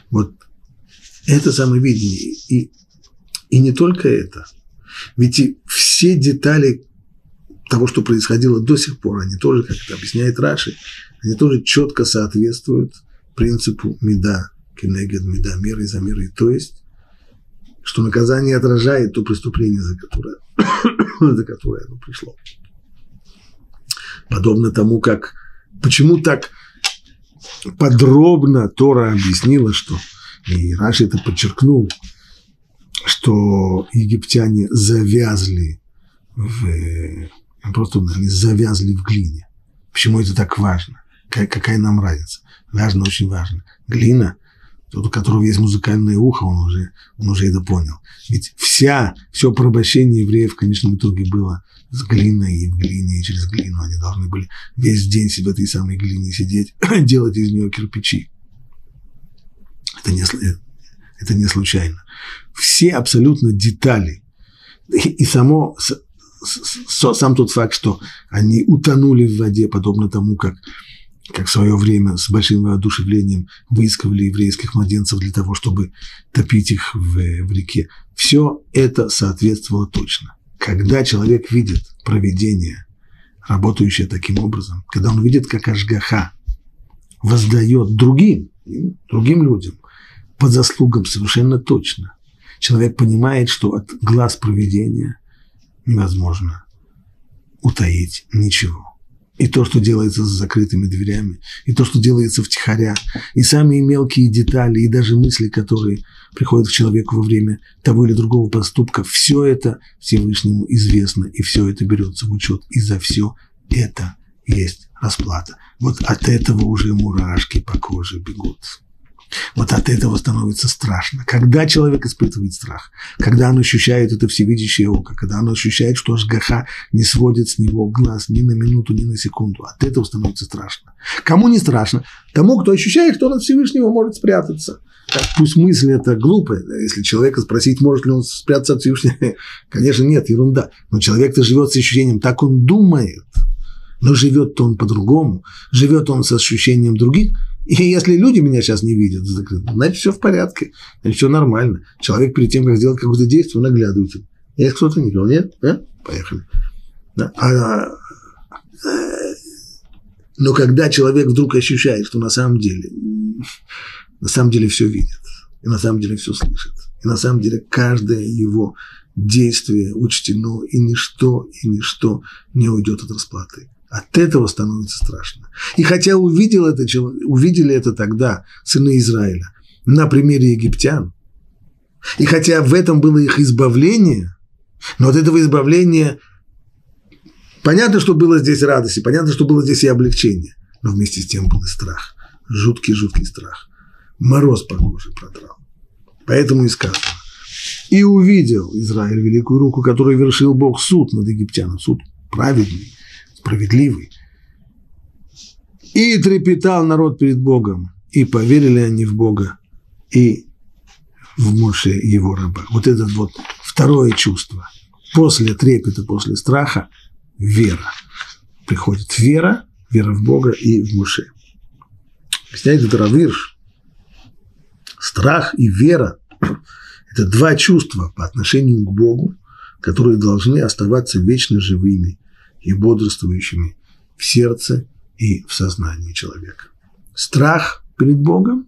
Вот это самое видение. И, и не только это. Ведь и все детали того, что происходило до сих пор, они тоже, как это объясняет Раши, они тоже четко соответствуют принципу меда, кенегед меда, меры за мерой. То есть, что наказание отражает то преступление, за которое, <coughs> за которое оно пришло. Подобно тому, как почему так подробно Тора объяснила, что и Раши это подчеркнул, что египтяне завязли в просто они завязли в глине. Почему это так важно? Какая, какая нам разница? Важно, очень важно. Глина, тот, у которого есть музыкальное ухо, он уже, он уже это понял. Ведь вся, все порабощение евреев в конечном итоге было с глиной и в глине, и через глину. Они должны были весь день в этой самой глине сидеть, <clears throat> делать из нее кирпичи. Это не, это не случайно. Все абсолютно детали и, и само, с, с, сам тот факт, что они утонули в воде, подобно тому, как как в свое время с большим воодушевлением выискивали еврейских младенцев для того, чтобы топить их в, в реке. Все это соответствовало точно. Когда человек видит проведение, работающее таким образом, когда он видит, как Ашгаха воздает другим, другим людям под заслугам совершенно точно, человек понимает, что от глаз проведения невозможно утаить ничего и то, что делается за закрытыми дверями, и то, что делается втихаря, и самые мелкие детали, и даже мысли, которые приходят к человеку во время того или другого поступка, все это Всевышнему известно, и все это берется в учет, и за все это есть расплата. Вот от этого уже мурашки по коже бегут. Вот от этого становится страшно. Когда человек испытывает страх, когда он ощущает это всевидящее око, когда он ощущает, что Ашгаха не сводит с него глаз ни на минуту, ни на секунду, от этого становится страшно. Кому не страшно? Тому, кто ощущает, что он от Всевышнего может спрятаться. Пусть мысль это глупая, если человека спросить, может ли он спрятаться от Всевышнего, <laughs> конечно, нет, ерунда. Но человек-то живет с ощущением, так он думает. Но живет-то он по-другому, живет он с ощущением других – и если люди меня сейчас не видят значит, все в порядке, значит, все нормально. Человек перед тем, как сделать какое-то действие, он оглядывается. Есть кто-то, никого нет? Да? Поехали. Да. А, э, но когда человек вдруг ощущает, что на самом деле, на самом деле все видит, и на самом деле все слышит, и на самом деле каждое его действие учтено, и ничто, и ничто не уйдет от расплаты. От этого становится страшно. И хотя увидел это, увидели это тогда сыны Израиля на примере египтян, и хотя в этом было их избавление, но от этого избавления понятно, что было здесь радость, и понятно, что было здесь и облегчение, но вместе с тем был и страх, жуткий-жуткий страх. Мороз по коже продрал. Поэтому и сказано. И увидел Израиль великую руку, которую вершил Бог суд над египтянами, суд праведный, справедливый. И трепетал народ перед Богом, и поверили они в Бога, и в Моше его раба. Вот это вот второе чувство. После трепета, после страха – вера. Приходит вера, вера в Бога и в Моше. Объясняет это Равирш. Страх и вера – это два чувства по отношению к Богу, которые должны оставаться вечно живыми и бодрствующими в сердце и в сознании человека. Страх перед Богом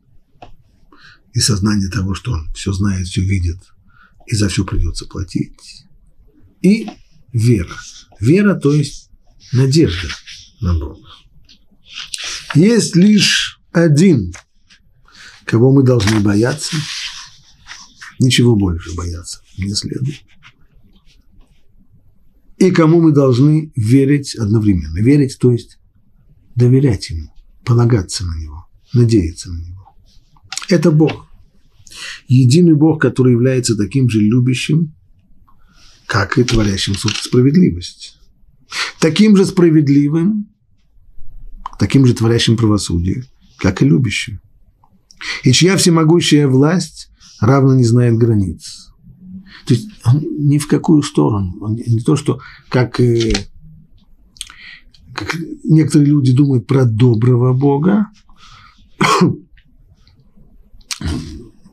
и сознание того, что он все знает, все видит, и за все придется платить. И вера. Вера, то есть надежда на Бога. Есть лишь один, кого мы должны бояться, ничего больше бояться не следует. И кому мы должны верить одновременно. Верить, то есть доверять Ему, полагаться на Него, надеяться на Него. Это Бог. Единый Бог, который является таким же любящим, как и творящим справедливость. Таким же справедливым, таким же творящим правосудие, как и любящим. И чья всемогущая власть равно не знает границ. То есть он ни в какую сторону. Он не то, что как, э, как некоторые люди думают про доброго Бога, <coughs>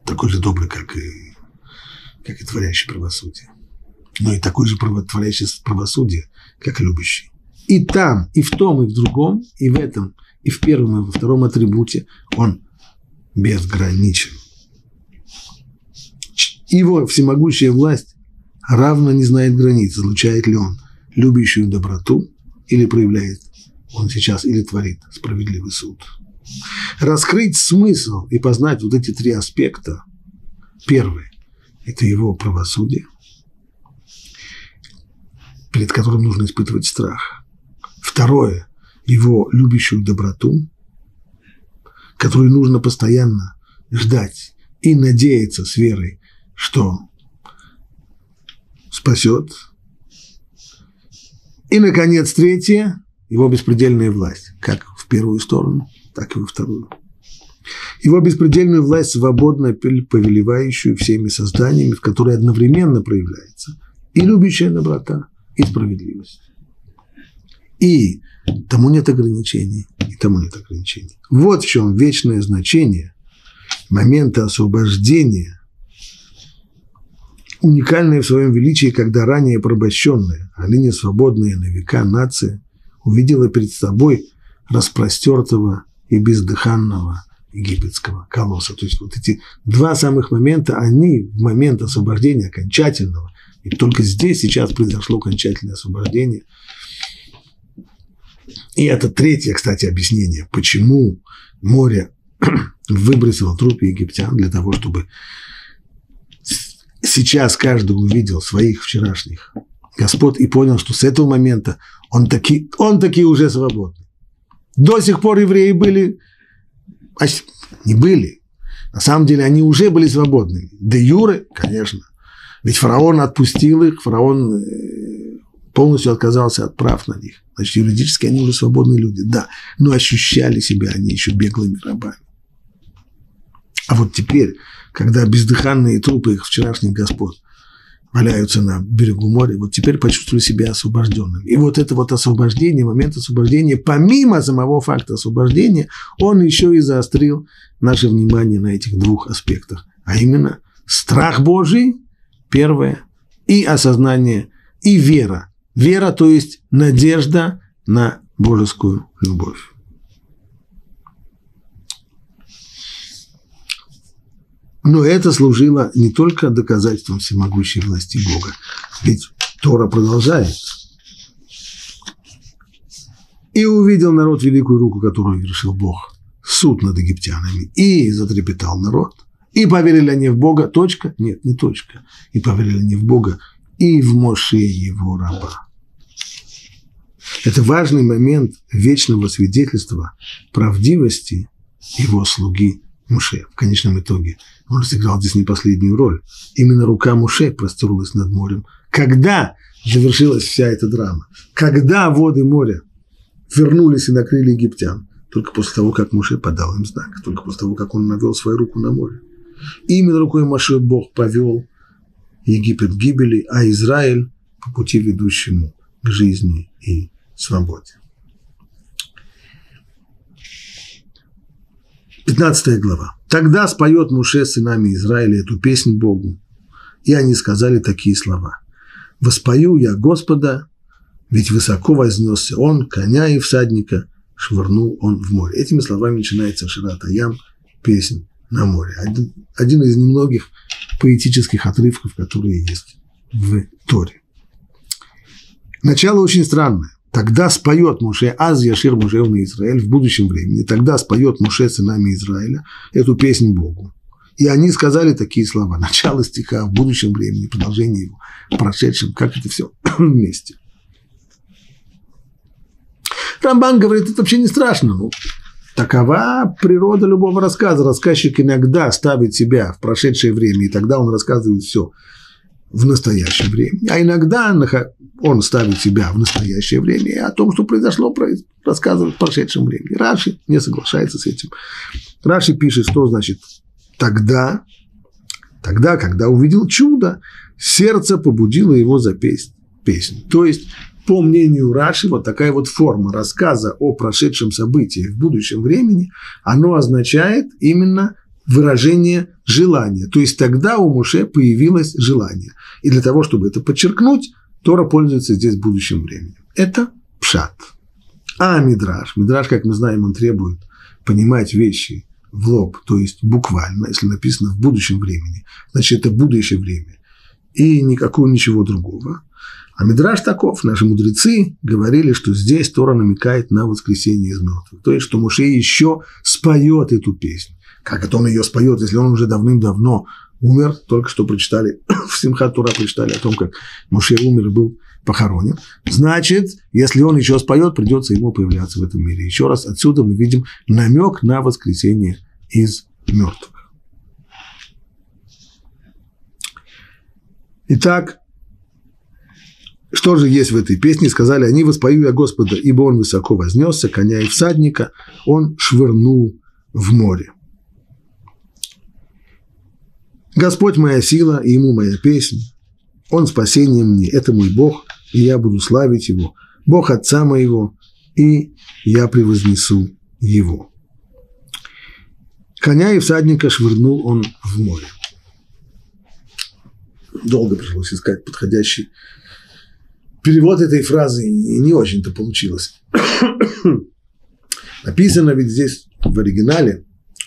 такой же добрый, как и, как и творящий правосудие. Но и такой же творящий правосудие, как и любящий. И там, и в том, и в другом, и в этом, и в первом, и во втором атрибуте он безграничен. Его всемогущая власть равно не знает границ, излучает ли он любящую доброту или проявляет он сейчас или творит справедливый суд. Раскрыть смысл и познать вот эти три аспекта. Первый – это его правосудие, перед которым нужно испытывать страх. Второе – его любящую доброту, которую нужно постоянно ждать и надеяться с верой, что спасет. И, наконец, третье – его беспредельная власть, как в первую сторону, так и во вторую. Его беспредельную власть, свободно повелевающую всеми созданиями, в которой одновременно проявляется и любящая доброта, и справедливость. И тому нет ограничений, и тому нет ограничений. Вот в чем вечное значение момента освобождения, уникальное в своем величии, когда ранее порабощенная, а ныне свободная на века нация увидела перед собой распростертого и бездыханного египетского колосса. То есть вот эти два самых момента, они в момент освобождения окончательного, и только здесь сейчас произошло окончательное освобождение – и это третье, кстати, объяснение, почему море <clears throat> выбросило трупы египтян для того, чтобы сейчас каждый увидел своих вчерашних господ и понял, что с этого момента он таки, он таки уже свободный. До сих пор евреи были, а не были, на самом деле они уже были свободными. Де юры, конечно. Ведь фараон отпустил их, фараон э, полностью отказался от прав на них. Значит, юридически они уже свободные люди, да, но ощущали себя они еще беглыми рабами. А вот теперь, когда бездыханные трупы их вчерашних господ валяются на берегу моря, вот теперь почувствовали себя освобожденными. И вот это вот освобождение, момент освобождения, помимо самого факта освобождения, он еще и заострил наше внимание на этих двух аспектах, а именно страх Божий, первое, и осознание, и вера, Вера, то есть надежда на божескую любовь. Но это служило не только доказательством всемогущей власти Бога, ведь Тора продолжает. И увидел народ великую руку, которую вершил Бог, суд над египтянами, и затрепетал народ. И поверили они в Бога, точка? Нет, не точка. И поверили они в Бога и в Моше его раба. Это важный момент вечного свидетельства правдивости его слуги Муше. В конечном итоге он сыграл здесь не последнюю роль. Именно рука Муше простерлась над морем. Когда завершилась вся эта драма? Когда воды моря вернулись и накрыли египтян? Только после того, как Муше подал им знак, только после того, как он навел свою руку на море. Именно рукой Маше Бог повел Египет к гибели, а Израиль по пути ведущему к жизни и свободе. 15 глава. Тогда споет Муше сынами Израиля эту песню Богу. И они сказали такие слова. «Воспою я Господа, ведь высоко вознесся Он, коня и всадника, швырнул он в море. Этими словами начинается Ширата Ям, песнь на море. Один из немногих поэтических отрывков, которые есть в Торе. Начало очень странное. Тогда споет Муше Аз Яшир Муше на Израиль в будущем времени. Тогда споет Муше сынами Израиля эту песню Богу. И они сказали такие слова. Начало стиха в будущем времени, продолжение его в прошедшем. Как это все <clears throat> вместе. Рамбан говорит, это вообще не страшно. Ну, такова природа любого рассказа. Рассказчик иногда ставит себя в прошедшее время, и тогда он рассказывает все в настоящем времени. А иногда он ставит себя в настоящее время и о том, что произошло, рассказывает в прошедшем времени. Раши не соглашается с этим. Раши пишет, что значит тогда, тогда, когда увидел чудо, сердце побудило его за песнь. То есть, по мнению Раши, вот такая вот форма рассказа о прошедшем событии в будущем времени, оно означает именно выражение желания. То есть тогда у Муше появилось желание. И для того, чтобы это подчеркнуть, Тора пользуется здесь будущим временем. Это пшат. А мидраж, мидраж, как мы знаем, он требует понимать вещи в лоб, то есть буквально, если написано в будущем времени, значит, это будущее время. И никакого ничего другого. А Мидраж таков. Наши мудрецы говорили, что здесь Тора намекает на воскресение из мертвых. То есть, что Муше еще споет эту песню. Как это он ее споет, если он уже давным-давно умер, только что прочитали, <coughs> в Симхат Тура прочитали о том, как Муше умер и был похоронен. Значит, если он еще споет, придется ему появляться в этом мире. Еще раз, отсюда мы видим намек на воскресение из мертвых. Итак, что же есть в этой песне? Сказали они, воспою я Господа, ибо он высоко вознесся, коня и всадника, он швырнул в море. Господь моя сила, и ему моя песня. Он спасение мне, это мой Бог, и я буду славить его. Бог отца моего, и я превознесу его. Коня и всадника швырнул он в море. Долго пришлось искать подходящий перевод этой фразы, не очень-то получилось. <coughs> Написано ведь здесь в оригинале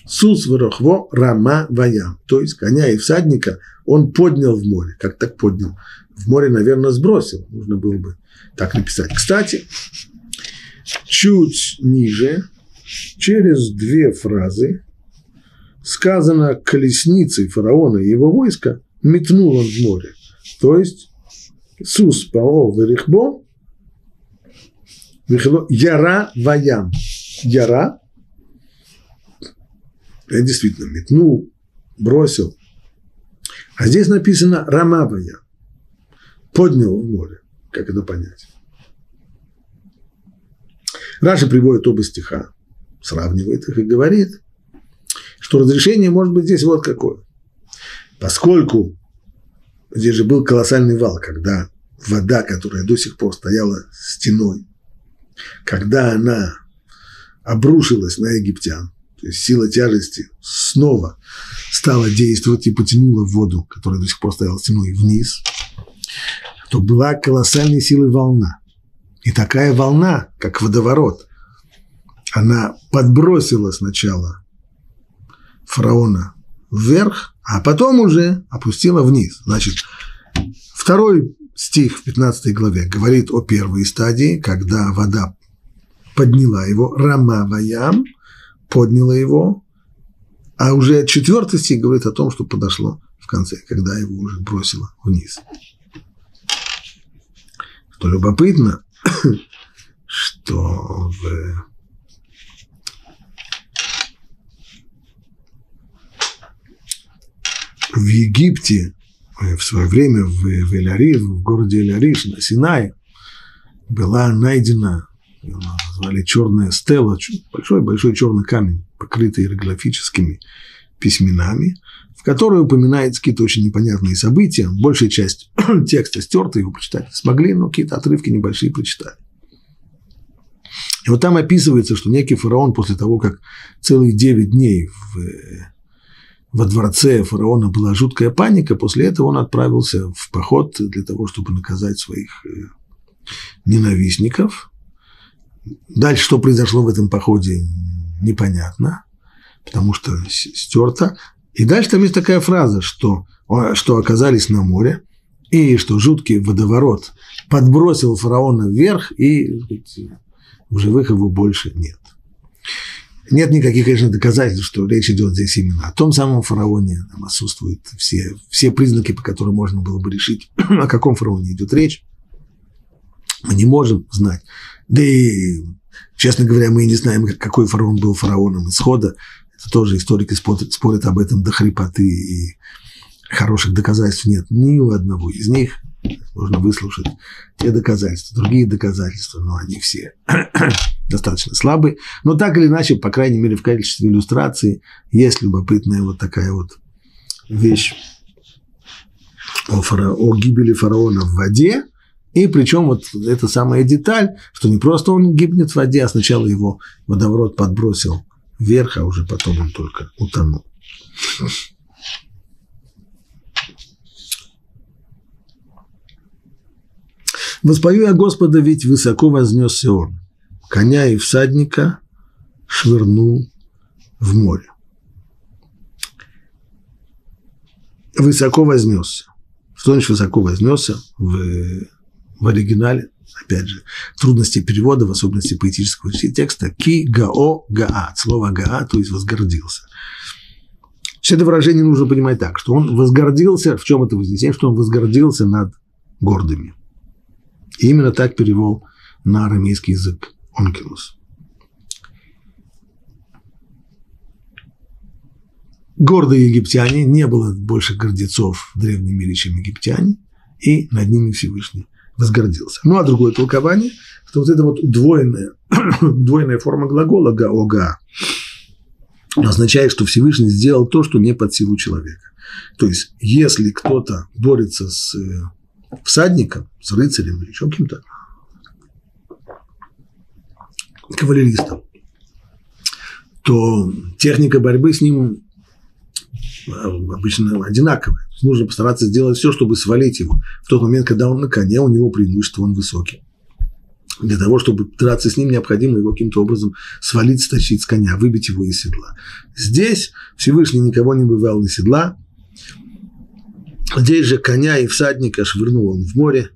Сус ворохво рама ваям. То есть коня и всадника он поднял в море. Как так поднял? В море, наверное, сбросил. Нужно было бы так написать. Кстати, чуть ниже, через две фразы, сказано колесницей фараона и его войска метнул он в море. То есть Сус Пао Верихбо Яра Ваям. Яра я действительно метнул, бросил. А здесь написано Рамавая. Поднял в море. Как это понять? Раша приводит оба стиха, сравнивает их и говорит, что разрешение может быть здесь вот какое. Поскольку здесь же был колоссальный вал, когда вода, которая до сих пор стояла стеной, когда она обрушилась на египтян, то есть сила тяжести снова стала действовать и потянула воду, которая до сих пор стояла стеной вниз, то была колоссальной силой волна. И такая волна, как водоворот, она подбросила сначала фараона вверх, а потом уже опустила вниз. Значит, второй стих в 15 главе говорит о первой стадии, когда вода подняла его, рама ваям, подняла его, а уже четвертый стих говорит о том, что подошло в конце, когда его уже бросило вниз. Что любопытно, <coughs> что в в Египте в свое время в, в Эляриш, в городе Эляриш на Синае была найдена его назвали черная стела, большой-большой черный камень, покрытый иероглифическими письменами, в которой упоминаются какие-то очень непонятные события. Большая часть <clears throat> текста стерта, его прочитать не смогли, но какие-то отрывки небольшие прочитали. И вот там описывается, что некий фараон после того, как целых 9 дней в, во дворце фараона была жуткая паника, после этого он отправился в поход для того, чтобы наказать своих э, ненавистников Дальше, что произошло в этом походе, непонятно, потому что стерто. И дальше там есть такая фраза, что, что оказались на море, и что жуткий водоворот подбросил фараона вверх, и в живых его больше нет. Нет никаких, конечно, доказательств, что речь идет здесь именно о том самом фараоне. Там отсутствуют все, все признаки, по которым можно было бы решить, <clears throat> о каком фараоне идет речь. Мы не можем знать. Да и, честно говоря, мы и не знаем, какой фараон был фараоном исхода. Это тоже историки спорят, спорят об этом до хрипоты, и хороших доказательств нет ни у одного из них. Можно выслушать те доказательства, другие доказательства, но они все <clears throat> достаточно слабые. Но так или иначе, по крайней мере, в качестве иллюстрации есть любопытная вот такая вот вещь о, фара... о гибели фараона в воде, и причем вот эта самая деталь, что не просто он гибнет в воде, а сначала его водоворот подбросил вверх, а уже потом он только утонул. Воспою я Господа, ведь высоко вознесся он. Коня и всадника швырнул в море. Высоко вознесся. Что значит высоко вознесся в, в оригинале? Опять же, трудности перевода, в особенности поэтического текста. Ки гао гаа. Слово гаа, то есть возгордился. Все это выражение нужно понимать так, что он возгордился, в чем это вознесение, что он возгордился над гордыми. И именно так перевел на арамейский язык Онкилус. Гордые египтяне, не было больше гордецов в древнем мире, чем египтяне, и над ними Всевышний возгордился. Ну, а другое толкование, что вот эта вот двойная, <coughs> двойная форма глагола «гаога» означает, что Всевышний сделал то, что не под силу человека. То есть, если кто-то борется с э, всадником, с рыцарем или еще каким-то кавалеристом, то техника борьбы с ним а, обычно одинаковая. Нужно постараться сделать все, чтобы свалить его. В тот момент, когда он на коне, у него преимущество, он высокий. Для того, чтобы драться с ним, необходимо его каким-то образом свалить, стащить с коня, выбить его из седла. Здесь Всевышний никого не бывал из седла, Здесь же коня и всадника швырнул он в море,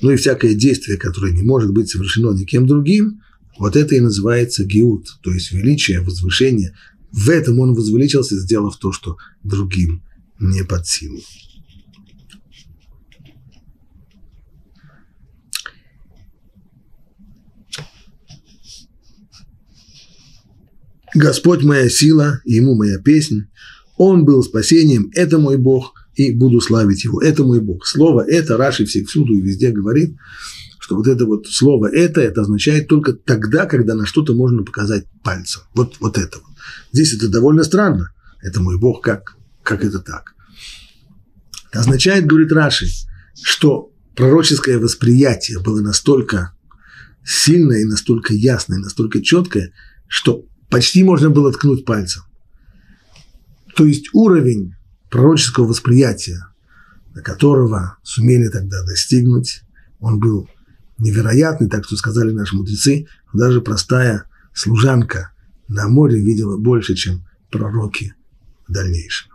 ну и всякое действие, которое не может быть совершено никем другим, вот это и называется гиут, то есть величие, возвышение. В этом он возвеличился, сделав то, что другим не под силу. Господь моя сила, ему моя песнь, он был спасением, это мой Бог, и буду славить его. Это мой Бог. Слово «это» Раши всюду и везде говорит, что вот это вот слово «это» это означает только тогда, когда на что-то можно показать пальцем. Вот, вот это вот. Здесь это довольно странно. Это мой Бог, как, как это так? Это означает, говорит Раши, что пророческое восприятие было настолько сильное и настолько ясное, и настолько четкое, что почти можно было ткнуть пальцем. То есть уровень пророческого восприятия, до которого сумели тогда достигнуть, он был невероятный, так что сказали наши мудрецы, даже простая служанка на море видела больше, чем пророки в дальнейшем.